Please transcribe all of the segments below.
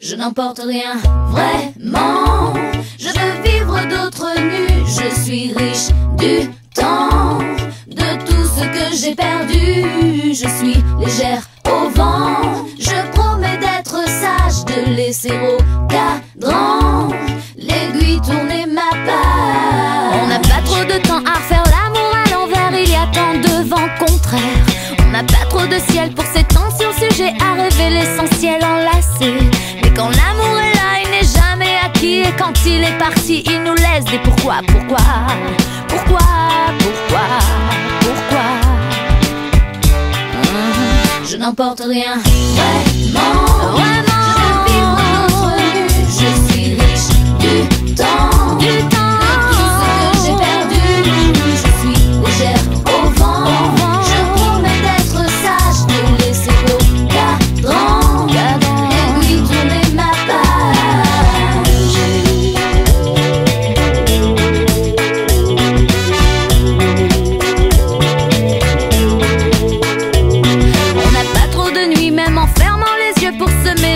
Je n'emporte rien, vraiment. Je veux vivre d'autres nuits. Je suis riche du temps, de tout ce que j'ai perdu. Je suis légère au vent. Je promets d'être sage, de laisser au cadran l'aiguille tourner ma page. On n'a pas trop de temps à faire l'amour à l'envers. Il y a tant de vents contraires. On n'a pas trop de ciel pour s'étendre sur sujet à rêver l'essentiel enlacé. Quand l'amour est là, il n'est jamais acquis. Et quand il est parti, il nous laisse des pourquoi, pourquoi Pourquoi, pourquoi, pourquoi. Je n'emporte rien, vraiment,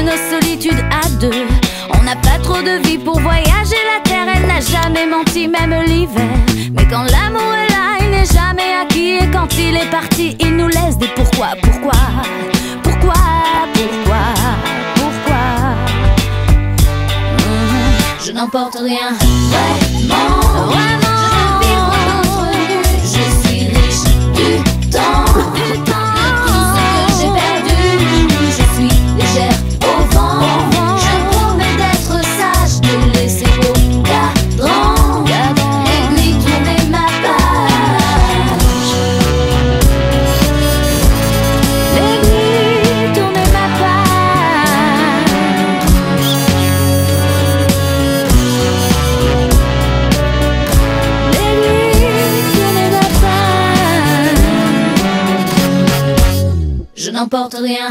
vraiment On n'a pas trop de vie pour voyager la terre, elle n'a jamais menti, même l'hiver. Mais quand l'amour est là, il n'est jamais acquis. Et quand il est parti, il nous laisse des pourquoi, pourquoi, pourquoi, pourquoi, pourquoi. Je n'emporte rien, vraiment. N'emporte rien.